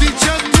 Just.